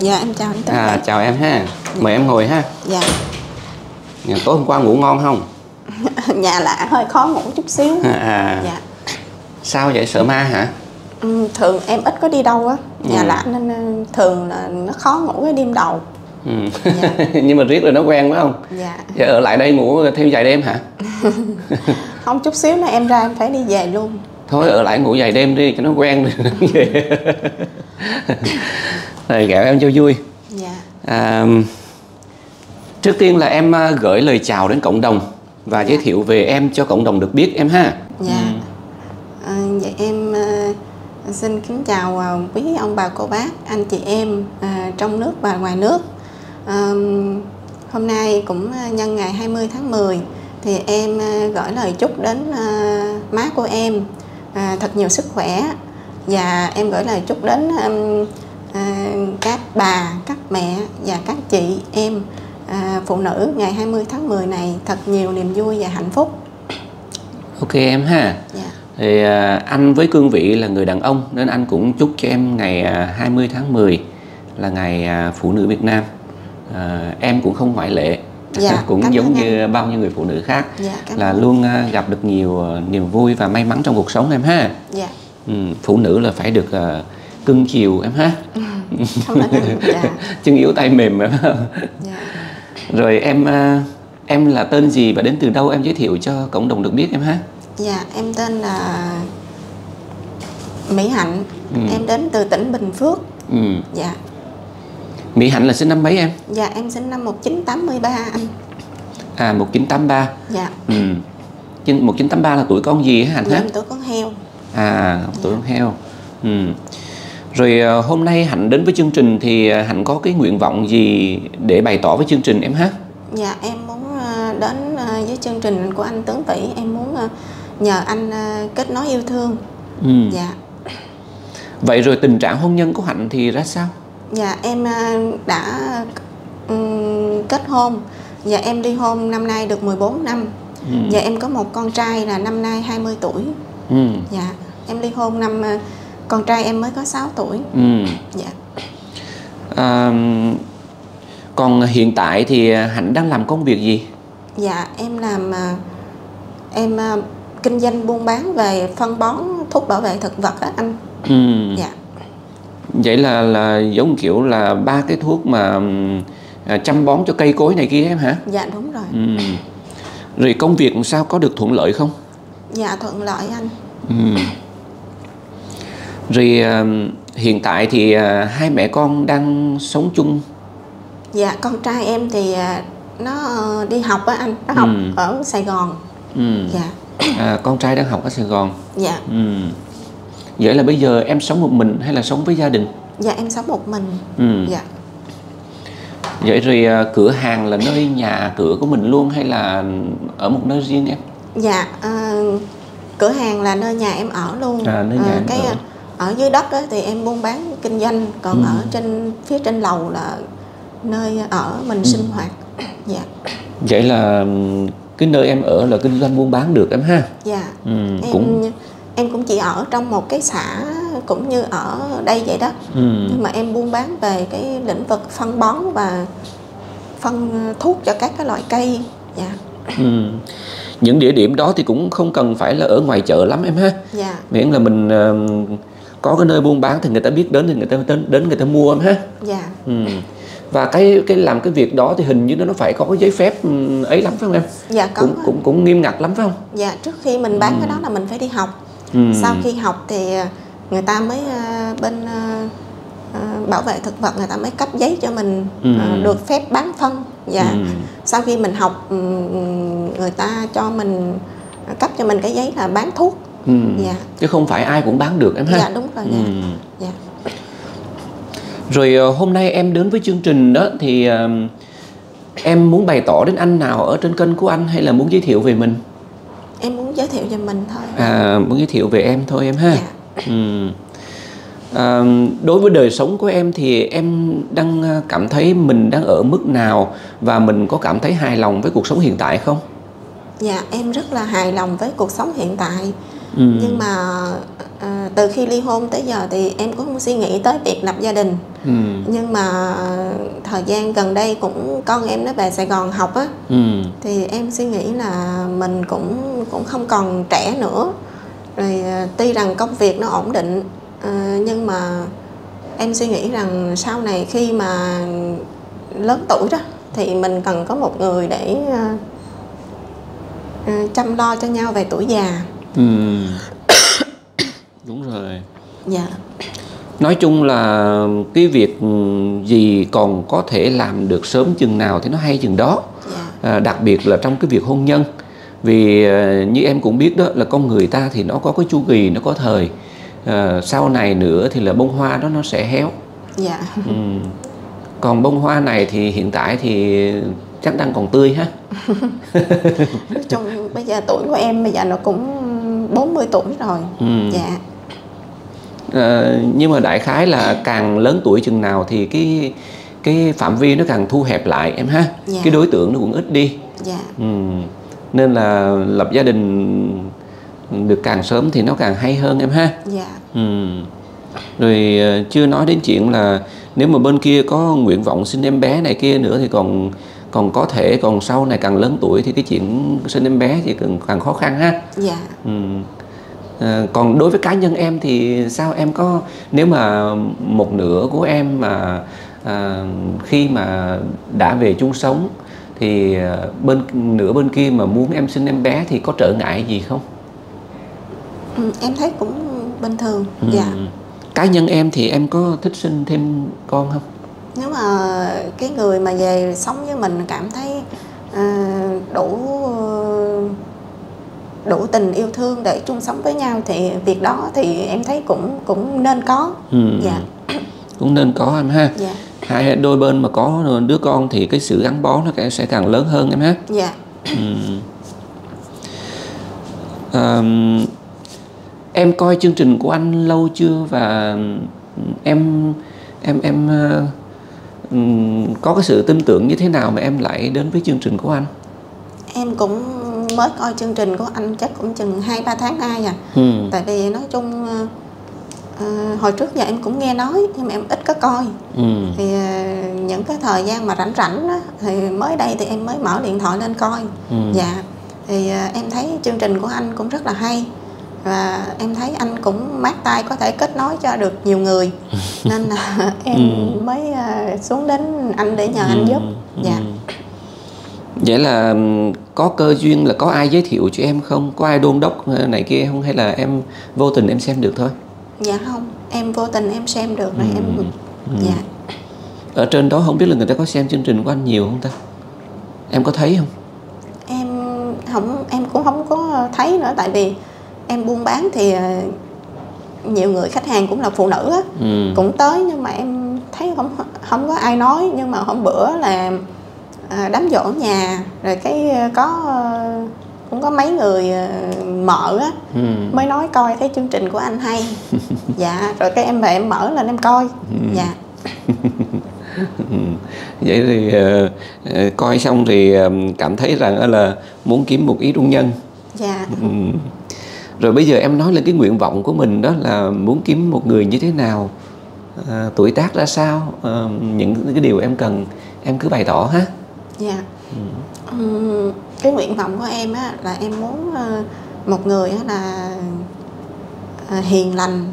Dạ em chào anh Tấn À, chào em ha. Mời em ngồi ha. Dạ. Nhà tối hôm qua ngủ ngon không? Nhà lạ hơi khó ngủ chút xíu. À, Dạ. sao vậy sợ ma hả? Ừ, thường em ít có đi đâu á. Nhà Ừ. lạ nên ờ, thường là nó khó ngủ cái đêm đầu. Ừ. Dạ. Nhưng mà riết rồi nó quen phải không? Dạ. Giờ ở lại đây ngủ thêm vài đêm hả? Không chút xíu nữa em ra em phải đi về luôn. Thôi ở lại ngủ vài đêm đi cho nó quen rồi về. Rồi kẹo em cho vui. Dạ. À, trước tiên là em à, gửi lời chào đến cộng đồng và giới thiệu về em cho cộng đồng được biết em ha. Dạ. À, vậy em ờ, xin kính chào ờ, quý ông bà cô bác, anh chị em trong nước và ngoài nước. Ờ, hôm nay cũng nhân ngày 20 tháng 10 thì em gửi lời chúc đến má của em thật nhiều sức khỏe và em gửi lời chúc đến ừm, ờ, các bà, các mẹ và các chị em ờ, phụ nữ ngày 20 tháng 10 này thật nhiều niềm vui và hạnh phúc. Ok em ha. Dạ. Thì à, anh với cương vị là người đàn ông nên anh cũng chúc cho em ngày à, 20 tháng 10 là ngày à, phụ nữ Việt Nam. À, em cũng không ngoại lệ. Dạ, cũng giống như bao nhiêu người phụ nữ khác Dạ, là luôn gặp được nhiều niềm vui và may mắn trong cuộc sống em ha. Dạ. Ừ, phụ nữ là phải được à, cưng chiều em ha. Anh. Dạ. Chân yếu tay mềm em ha. Dạ. Rồi em à, em là tên gì và đến từ đâu em giới thiệu cho cộng đồng được biết em ha. Dạ, em tên là Mỹ Hạnh. Ừ. Em đến từ tỉnh Bình Phước. Ừ. Dạ. Mỹ Hạnh là sinh năm mấy em? Dạ, em sinh năm 1983 anh. À 1983. Dạ. Ừ. Chín- 1983 là tuổi con gì hả Hạnh Dạ, em tuổi con heo. À, tuổi con heo. Ừ. Rồi ờ, hôm nay Hạnh đến với chương trình thì ờ, Hạnh có cái nguyện vọng gì để bày tỏ với chương trình em ha? Dạ, em muốn ờ, đến với chương trình của anh Tướng Vĩ. Em muốn nhờ anh kết nối yêu thương. Ừ. Dạ. Vậy rồi tình trạng hôn nhân của Hạnh thì ra sao? Dạ, em đã ừm, kết hôn. Dạ, em ly hôn năm nay được 14 năm. Ừ. Dạ, em có một con trai là năm nay 20 tuổi. Ừ. Dạ, em ly hôn năm ờ, con trai em mới có 6 tuổi. Ừ. Dạ. À, còn hiện tại thì Hạnh đang làm công việc gì? Dạ, em làm ờ, em ờ, kinh doanh buôn bán về phân bón thuốc bảo vệ thực vật á anh. Ừ. Dạ. Vậy là là giống kiểu là ba cái thuốc mà à, chăm bón cho cây cối này kia em hả? Dạ đúng rồi. Ừ. Rồi công việc sao có được thuận lợi không? Dạ thuận lợi anh. Ừ. Rồi à, hiện tại thì à, hai mẹ con đang sống chung. Dạ con trai em thì ờ, nó ờ, đi học á anh, nó học Ừ. ở Sài Gòn. Ừ. Dạ. À, con trai đang học ở Sài Gòn. Dạ. Ừ. Vậy là bây giờ em sống một mình hay là sống với gia đình? Dạ em sống một mình. Ừ. Dạ. Vậy rồi à, cửa hàng là nơi nhà cửa của mình luôn hay là ở một nơi riêng em? Dạ ờ, cửa hàng là nơi nhà em ở luôn. À, nơi nhà Ờ, em cái ở. Ở dưới đất thì em buôn bán kinh doanh, còn Ừ. ở trên phía trên lầu là nơi ở mình sinh hoạt. Dạ. Vậy là ừm, cái nơi em ở là kinh doanh buôn bán được em ha? Dạ. Ừ, em cũng em cũng chỉ ở trong một cái xã cũng như ở đây vậy đó ừ. nhưng mà em buôn bán về cái lĩnh vực phân bón và phân thuốc cho các cái loại cây dạ Ừ. Những địa điểm đó thì cũng không cần phải là ở ngoài chợ lắm em ha. dạ Miễn là mình ờ, có cái nơi buôn bán thì người ta biết đến thì người ta đến, đến người ta mua em ha. dạ Ừ. Và cái cái làm cái việc đó thì hình như nó phải có cái giấy phép ừ, ấy lắm phải không em? dạ có Cũng cũng cũng nghiêm ngặt lắm phải không? dạ trước khi mình bán cái đó là mình phải đi học Ừ. sau khi học thì ờ, người ta mới ờ, bên ờ, bảo vệ thực vật người ta mới cấp giấy cho mình Ừ. được phép bán phân dạ Ừ. sau khi mình học ừ, người ta cho mình cấp cho mình cái giấy là bán thuốc Ừ. dạ Chứ không phải ai cũng bán được em ha. dạ đúng rồi dạ Ừ. dạ Rồi ờ, hôm nay em đến với chương trình đó thì ờ, em muốn bày tỏ đến anh nào ở trên kênh của anh hay là muốn giới thiệu về mình? em muốn giới thiệu cho mình thôi À, muốn giới thiệu về em thôi em ha. Dạ. Ừ. À, đối với đời sống của em thì em đang cảm thấy mình đang ở mức nào và mình có cảm thấy hài lòng với cuộc sống hiện tại không? dạ em rất là hài lòng với cuộc sống hiện tại ừ. nhưng mà à, từ khi ly hôn tới giờ thì em cũng không suy nghĩ tới việc lập gia đình ừ. nhưng mà thời gian gần đây cũng con em nó về Sài Gòn học á ừ. thì em suy nghĩ là mình cũng cũng không còn trẻ nữa rồi à, tuy rằng công việc nó ổn định à, nhưng mà em suy nghĩ rằng sau này khi mà lớn tuổi đó thì mình cần có một người để uh, chăm lo cho nhau về tuổi già ừ. đúng rồi. Dạ. Nói chung là cái việc gì còn có thể làm được sớm chừng nào thì nó hay chừng đó. Dạ. à, đặc biệt là trong cái việc hôn nhân. Vì à, như em cũng biết đó là con người ta thì nó có cái chu kỳ nó có thời. À, sau này nữa thì là bông hoa đó nó sẽ héo. Dạ. Ừ. còn bông hoa này thì hiện tại thì chắc đang còn tươi ha. Trong bây giờ tuổi của em bây giờ nó cũng 40 tuổi rồi ừ. dạ à, nhưng mà đại khái là càng lớn tuổi chừng nào thì cái cái phạm vi nó càng thu hẹp lại em ha dạ. cái đối tượng nó cũng ít đi dạ. ừ. nên là lập gia đình được càng sớm thì nó càng hay hơn em ha dạ. ừ. rồi ờ, chưa nói đến chuyện là nếu mà bên kia có nguyện vọng sinh em bé này kia nữa thì còn còn có thể còn sau này càng lớn tuổi thì cái chuyện sinh em bé thì càng càng khó khăn ha. Dạ. Ừ. à, còn đối với cá nhân em thì sao? Em có nếu mà một nửa của em mà à, khi mà đã về chung sống thì à, bên nửa bên kia mà muốn em sinh em bé thì có trở ngại gì không? Ừ, em thấy cũng bình thường ừ. dạ. Cá nhân em thì em có thích sinh thêm con không nếu mà cái người mà về sống với mình cảm thấy uh, đủ đủ tình yêu thương để chung sống với nhau thì việc đó thì em thấy cũng cũng nên có ừ. dạ cũng nên có em ha dạ. hai đôi bên mà có đứa con thì cái sự gắn bó nó sẽ càng lớn hơn em ha dạ ừ. um, em coi chương trình của anh lâu chưa và em em em uh, có cái sự tin tưởng như thế nào mà em lại đến với chương trình của anh em cũng mới coi chương trình của anh chắc cũng chừng hai ba tháng nay à ừ. tại vì nói chung uh, hồi trước giờ em cũng nghe nói nhưng mà em ít có coi ừ. thì uh, những cái thời gian mà rảnh rảnh đó, thì mới đây thì em mới mở điện thoại lên coi ừ. dạ thì uh, em thấy chương trình của anh cũng rất là hay và em thấy anh cũng mát tay có thể kết nối cho được nhiều người nên là em ừ. mới uh, xuống đến anh để nhờ ừ. anh giúp dạ ừ. vậy là có cơ duyên là có ai giới thiệu cho em không có ai đôn đốc này kia không hay là em vô tình em xem được thôi dạ không em vô tình em xem được rồi ừ. em ừ. dạ ở trên đó không biết là người ta có xem chương trình của anh nhiều không ta em có thấy không em không em cũng không có thấy nữa tại vì em buôn bán thì ờ, nhiều người khách hàng cũng là phụ nữ á ừ. cũng tới nhưng mà em thấy không không có ai nói. Nhưng mà hôm bữa là à, đám dỗ nhà rồi cái ờ, có cũng có mấy người mở á ừ. mới nói coi thấy chương trình của anh hay. Dạ rồi cái em về em mở lên em coi. Ừ. dạ. Vậy thì uh, coi xong thì cảm thấy rằng là muốn kiếm một ý trung nhân. Dạ. Ừ rồi bây giờ em nói lên cái nguyện vọng của mình đó là muốn kiếm một người như thế nào à, tuổi tác ra sao à, những cái điều em cần em cứ bày tỏ ha dạ ừ. um, cái nguyện vọng của em á là em muốn uh, một người á là uh, hiền lành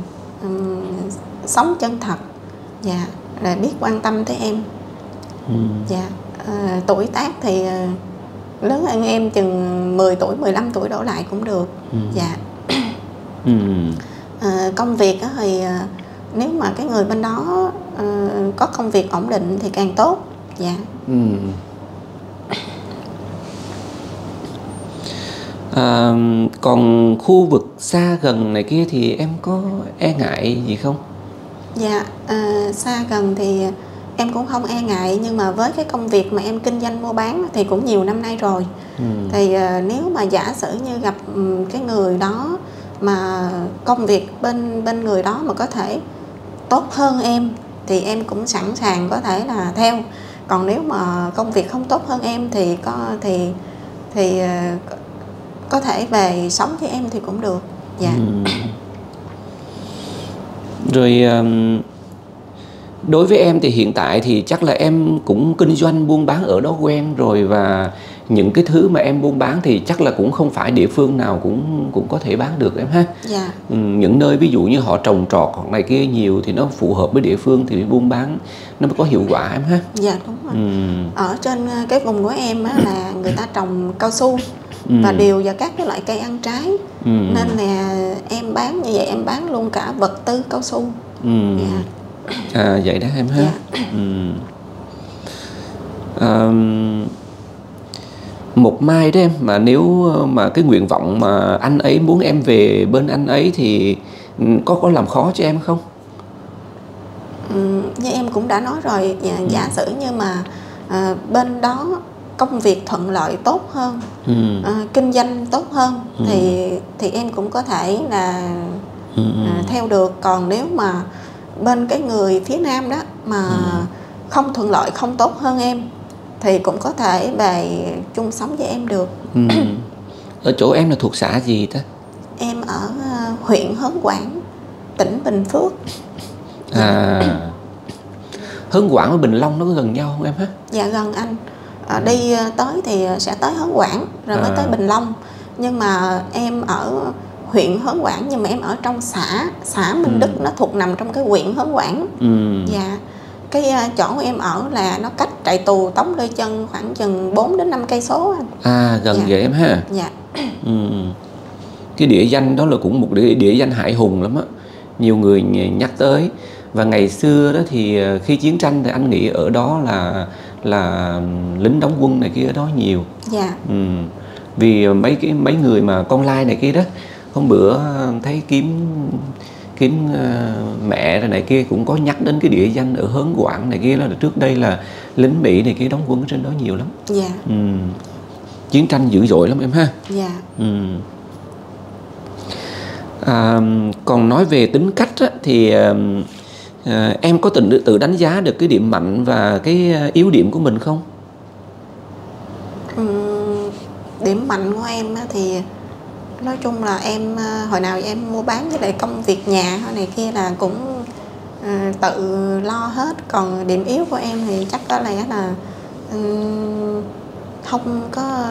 um, sống chân thật dạ là biết quan tâm tới em ừ. dạ uh, tuổi tác thì uh, lớn hơn em chừng 10 tuổi 15 tuổi đổ lại cũng được ừ. dạ ừ. à, công việc thì à, nếu mà cái người bên đó à, có công việc ổn định thì càng tốt dạ ừ. à, còn khu vực xa gần này kia thì em có e ngại gì không dạ à, xa gần thì em cũng không e ngại nhưng mà với cái công việc mà em kinh doanh mua bán thì cũng nhiều năm nay rồi ừ. thì uh, nếu mà giả sử như gặp um, cái người đó mà công việc bên bên người đó mà có thể tốt hơn em, thì em cũng sẵn sàng có thể là theo. Còn nếu mà công việc không tốt hơn em thì có, thì thì ờ, có thể về sống với em thì cũng được. Dạ. Ừ. rồi đối với em thì hiện tại thì chắc là em cũng kinh doanh buôn bán ở đó quen rồi và những cái thứ mà em buôn bán thì chắc là cũng không phải địa phương nào cũng cũng có thể bán được em ha. Dạ. Ừ, những nơi ví dụ như họ trồng trọt hoặc này kia nhiều thì nó phù hợp với địa phương thì buôn bán nó mới có hiệu quả em ha. Dạ đúng rồi. Ừ, ở trên ờ, cái vùng của em á, là người ta trồng cao su Ừ. và điều và các cái loại cây ăn trái. Ừ, nên là em bán như vậy em bán luôn cả vật tư cao su. Ừ. dạ. À vậy đó em ha. Dạ. ừ. Ờm, một mai đó em mà nếu mà cái nguyện vọng mà anh ấy muốn em về bên anh ấy thì ừ, có có làm khó cho em không Ừm, như em cũng đã nói rồi dạ, Ừ. giả sử như mà à, bên đó công việc thuận lợi tốt hơn ừ. à, kinh doanh tốt hơn Ừ. thì thì em cũng có thể là Ừ. ừ. à, theo được còn nếu mà bên cái người phía nam đó mà Ừ. không thuận lợi không tốt hơn em thì cũng có thể về chung sống với em được. Ừ. ở chỗ em là thuộc xã gì ta? Em ở à, huyện Hớn Quảng tỉnh Bình Phước. À. Hớn Quảng với Bình Long nó có gần nhau không em ha? Dạ gần anh. À, đi à, tới thì sẽ tới Hớn Quảng rồi mới À. tới Bình Long. Nhưng mà em ở huyện Hớn Quảng nhưng mà em ở trong xã xã Minh Ừ. Đức nó thuộc nằm trong cái huyện Hớn Quảng ừ. dạ cái à, chỗ em ở là nó cách trại tù Tống Lê Chân khoảng chừng 4 đến 5 cây số anh. À gần Dạ. vậy em ha? Dạ. Ừ. Cái địa danh đó là cũng một địa, địa danh hại hùng lắm á. Nhiều người nh- nhắc tới. Và ngày xưa đó thì ờ, khi chiến tranh thì anh nghĩ ở đó là là lính đóng quân này kia ở đó nhiều. Dạ. Ừ. Vì mấy cái mấy người mà con lai này kia đó Hôm bữa thấy kiếm kiếm ờ, mẹ rồi này kia cũng có nhắc đến cái địa danh ở Hớn Quảng này kia là trước đây là lính Mỹ này kia đóng quân ở trên đó nhiều lắm dạ ừ. Chiến tranh dữ dội lắm em ha dạ Ừ. À, còn nói về tính cách á, thì à, em có tự tự đánh giá được cái điểm mạnh và cái yếu điểm của mình không? Ừm, điểm mạnh của em á thì nói chung là em à, hồi nào em mua bán với lại công việc nhà này kia là cũng à, tự lo hết còn điểm yếu của em thì chắc có lẽ là ừm, không có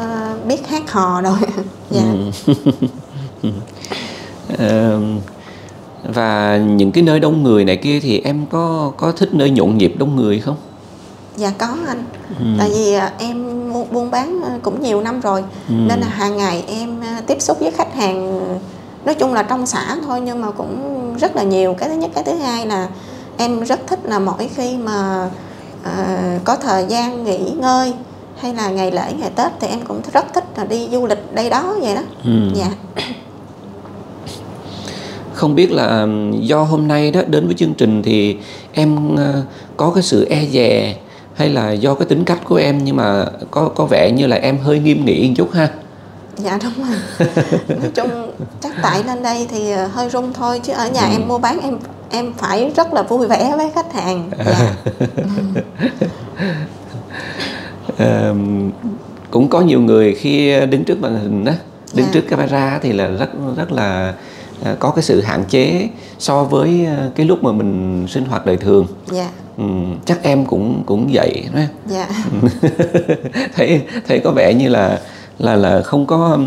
biết hát hò rồi dạ. Ờ, và những cái nơi đông người này kia thì em có có thích nơi nhộn nhịp đông người không? dạ có anh Ừ. tại vì em buôn bán à, cũng nhiều năm rồi Ừ. nên là hàng ngày em à, tiếp xúc với khách hàng nói chung là trong xã thôi nhưng mà cũng rất là nhiều cái thứ nhất cái thứ hai là em rất thích là mỗi khi mà à, có thời gian nghỉ ngơi hay là ngày lễ ngày tết thì em cũng rất thích là đi du lịch đây đó vậy đó Ừ. dạ Không biết là do hôm nay đó đến với chương trình thì em ờ, có cái sự e dè hay là do cái tính cách của em nhưng mà có có vẻ như là em hơi nghiêm nghị một chút ha. dạ đúng rồi nói chung chắc tại lên đây thì à, hơi run thôi chứ ở nhà Ừ. em mua bán em em phải rất là vui vẻ với khách hàng dạ Ờ, cũng có nhiều người khi đứng trước màn hình đó, đứng Dạ. trước camera thì là rất rất là ờ, có cái sự hạn chế so với ờ, cái lúc mà mình sinh hoạt đời thường. dạ Ừ, chắc em cũng cũng vậy đó. dạ thấy thấy có vẻ như là là là không có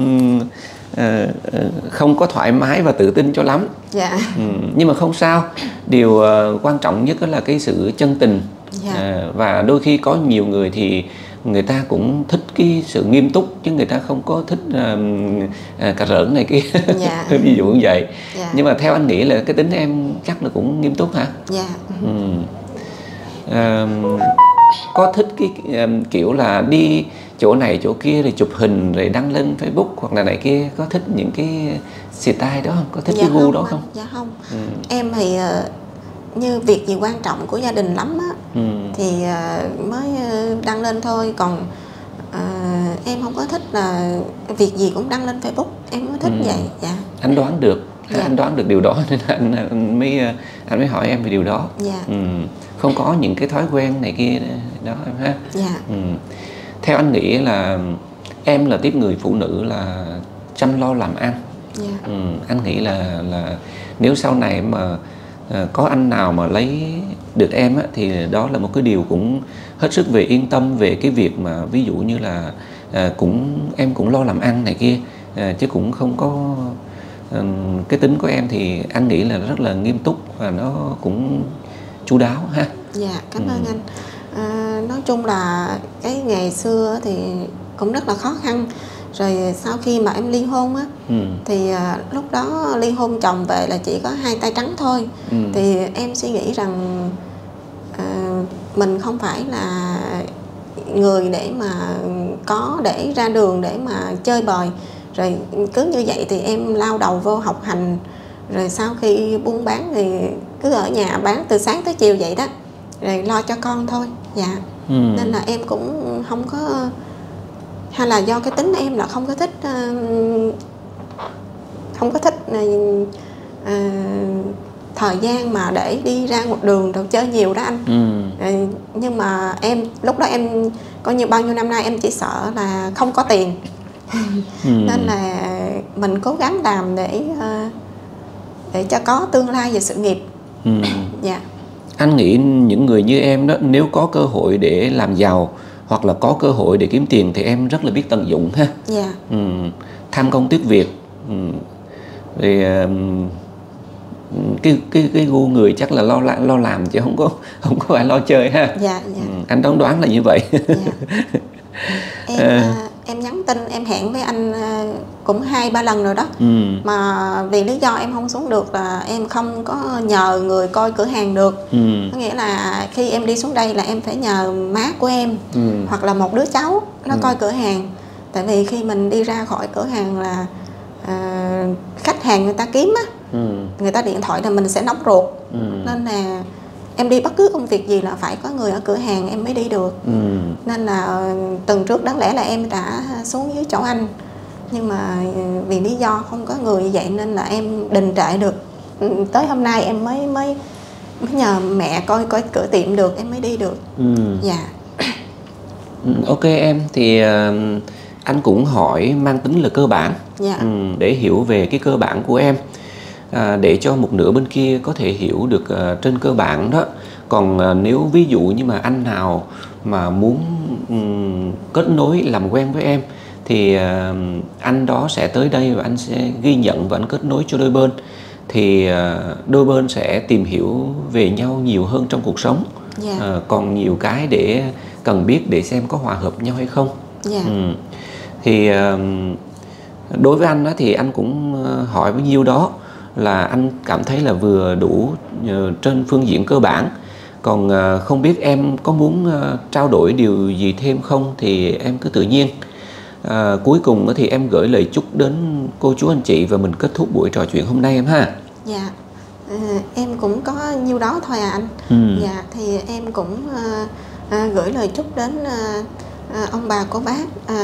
ờ, ờ, không có thoải mái và tự tin cho lắm dạ ừ, nhưng mà không sao điều ờ, quan trọng nhất đó là cái sự chân tình Dạ. À, và đôi khi có nhiều người thì người ta cũng thích cái sự nghiêm túc chứ người ta không có thích à, cà rỡn này kia Dạ. ví dụ như vậy Dạ. nhưng mà theo anh nghĩ là cái tính em chắc là cũng nghiêm túc hả dạ Ừ. Ờm, có thích cái ờm, kiểu là đi chỗ này chỗ kia rồi chụp hình rồi đăng lên Facebook hoặc là này kia có thích những cái style đó không có thích cái gu đó anh, không dạ không ừ. em thì ờ, như việc gì quan trọng của gia đình lắm á Ừ. thì ờ, mới ờ, đăng lên thôi còn ờ, em không có thích là việc gì cũng đăng lên Facebook em mới thích Ừ. vậy dạ anh đoán được Dạ. anh đoán được điều đó nên anh, anh mới anh mới hỏi em về điều đó dạ ừ. Không có những cái thói quen này kia đó em ha dạ ừ. theo anh nghĩ là em là tiếp người phụ nữ là chăm lo làm ăn Dạ. ừ, anh nghĩ là là nếu sau này mà à, có anh nào mà lấy được em á, thì đó là một cái điều cũng hết sức về yên tâm về cái việc mà ví dụ như là à, cũng em cũng lo làm ăn này kia à, chứ cũng không có à, cái tính của em thì anh nghĩ là rất là nghiêm túc và nó cũng chu đáo ha Dạ, cảm Ừ. ơn anh. À, nói chung là cái ngày xưa thì cũng rất là khó khăn. Rồi sau khi mà em ly hôn á, ừ, thì à, lúc đó ly hôn chồng về là chỉ có hai tay trắng thôi. ừ, Thì em suy nghĩ rằng à, mình không phải là người để mà có để ra đường để mà chơi bời. Rồi cứ như vậy thì em lao đầu vô học hành. Rồi sau khi buôn bán thì cứ ở nhà bán từ sáng tới chiều vậy đó rồi lo cho con thôi dạ ừ. nên là em cũng không có hay là do cái tính em là không có thích ờ, không có thích ờ, thời gian mà để đi ra một đường rồi chơi nhiều đó anh ừ. Ờ, nhưng mà em lúc đó em coi như bao nhiêu năm nay em chỉ sợ là không có tiền Ừ. nên là mình cố gắng làm để ờ, để cho có tương lai về sự nghiệp Ừ. dạ Anh nghĩ những người như em đó nếu có cơ hội để làm giàu hoặc là có cơ hội để kiếm tiền thì em rất là biết tận dụng ha. dạ Ừ. Tham công tiếc việc. Ừ. Thì ừm, cái cái cái gu người chắc là lo la- lo làm chứ không có không có phải lo chơi ha. dạ dạ Ừ. Anh đoán đoán là như vậy. Dạ. em à, em nhắn tin em hẹn với anh à, cũng hai ba lần rồi đó ừ. mà vì lý do em không xuống được là em không có nhờ người coi cửa hàng được Ừ. có nghĩa là khi em đi xuống đây là em phải nhờ má của em Ừ. hoặc là một đứa cháu nó coi cửa hàng tại vì khi mình đi ra khỏi cửa hàng là à, khách hàng người ta kiếm á Ừ. người ta điện thoại là mình sẽ nóng ruột Ừ. nên là em đi bất cứ công việc gì là phải có người ở cửa hàng em mới đi được. Ừ. nên là tuần trước đáng lẽ là em đã xuống dưới chỗ anh. Nhưng mà ờ, vì lý do không có người như vậy nên là em đình trệ được. Ừ, tới hôm nay em mới mới mới nhờ mẹ coi coi cửa tiệm được em mới đi được. Ừ. dạ. Ừ, Ok em. Thì ờ, anh cũng hỏi mang tính là cơ bản. Dạ. Ừ, để hiểu về cái cơ bản của em à, để cho một nửa bên kia có thể hiểu được ờ, trên cơ bản đó. Còn ờ, nếu ví dụ như mà anh nào mà muốn kết nối làm quen với em thì anh đó sẽ tới đây và anh sẽ ghi nhận và anh kết nối cho đôi bên. Thì đôi bên sẽ tìm hiểu về nhau nhiều hơn trong cuộc sống. Dạ. Ờ, còn nhiều cái để cần biết để xem có hòa hợp nhau hay không. Dạ. Ừ. thì đối với anh đó thì anh cũng hỏi bấy nhiêu đó là anh cảm thấy là vừa đủ ờ, trên phương diện cơ bản. Còn ờ, không biết em có muốn ờ, trao đổi điều gì thêm không thì em cứ tự nhiên. À, cuối cùng thì em gửi lời chúc đến cô chú anh chị và mình kết thúc buổi trò chuyện hôm nay em ha. Dạ. Ờ, em cũng có nhiêu đó thôi à anh. Ừ. dạ thì em cũng ờ, ờ, gửi lời chúc đến ờ, ờ, ông bà cô bác ờ,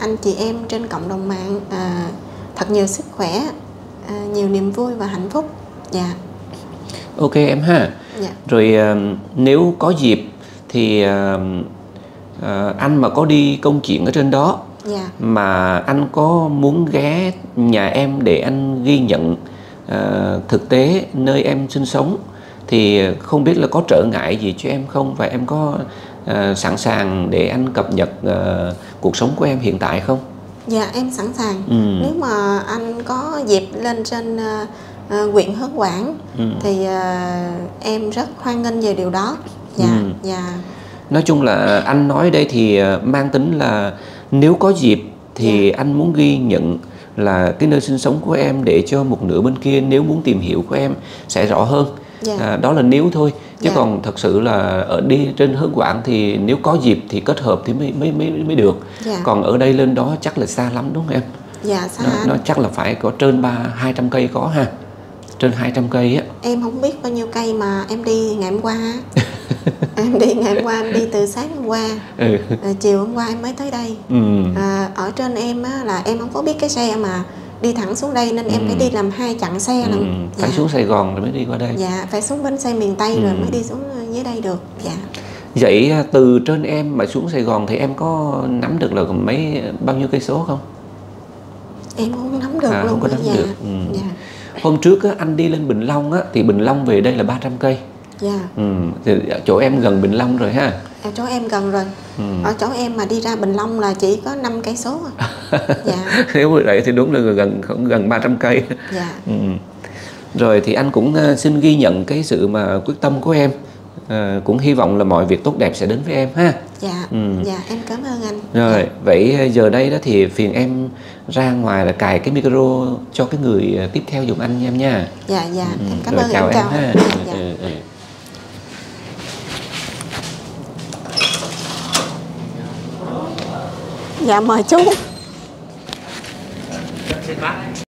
anh chị em trên cộng đồng mạng ờ, thật nhiều sức khỏe nhiều niềm vui và hạnh phúc. Dạ. Ok em ha. Dạ. Rồi nếu có dịp thì ờ, anh mà có đi công chuyện ở trên đó dạ. mà anh có muốn ghé nhà em để anh ghi nhận ờ, thực tế nơi em sinh sống thì không biết là có trở ngại gì cho em không? Và em có ờ, sẵn sàng để anh cập nhật ờ, cuộc sống của em hiện tại không? Dạ em sẵn sàng Ừ. nếu mà anh có dịp lên trên ờ, ờ, huyện Hớn Quảng Ừ. thì ờ, em rất hoan nghênh về điều đó dạ Ừ. dạ Nói chung là anh nói đây thì ờ, mang tính là nếu có dịp thì anh muốn ghi nhận là cái nơi sinh sống của em để cho một nửa bên kia nếu muốn tìm hiểu của em sẽ rõ hơn. Dạ. À, đó là nếu thôi chứ Dạ. còn thật sự là ở đi trên hướng quảng thì nếu có dịp thì kết hợp thì mới mới mới mới được. Dạ. Còn ở đây lên đó chắc là xa lắm đúng không em? dạ xa Nó, nó chắc là phải có trên ba hai trăm cây có ha. Trên 200 cây á. em không biết bao nhiêu cây mà em đi ngày hôm qua em đi ngày hôm qua em đi từ sáng hôm qua Ừ. à, chiều hôm qua em mới tới đây Ừ. à, ở trên em á, là em không có biết cái xe mà đi thẳng xuống đây nên em phải đi làm hai chặng xe Ừ. lần Phải xuống Sài Gòn rồi mới đi qua đây. dạ phải xuống bến xe miền tây rồi Ừ. mới đi xuống dưới đây được dạ Vậy à, từ trên em mà xuống Sài Gòn thì em có nắm được là mấy bao nhiêu cây số không? em không nắm được À, luôn không có nắm dạ. được, ừ. dạ hôm trước á, anh đi lên Bình Long á thì Bình Long về đây là 300 cây dạ ừ. thì chỗ em gần Bình Long rồi ha ở chỗ em gần rồi Ừ. ở chỗ em mà đi ra Bình Long là chỉ có 5 cây số à. dạ nếu vậy thì đúng là gần gần 300 cây dạ ừ. rồi thì anh cũng ờ, xin ghi nhận cái sự mà quyết tâm của em Ờ, cũng hy vọng là mọi việc tốt đẹp sẽ đến với em ha dạ Ừ. dạ em cảm ơn anh rồi vậy ờ, giờ đây đó thì phiền em ra ngoài là cài cái micro cho cái người tiếp theo giùm anh nha em nha dạ dạ Ừ, em cảm rồi ơn chào em em chào ha anh. dạ, dạ. Ừ, ừ. Dạ mời chú. Dạ,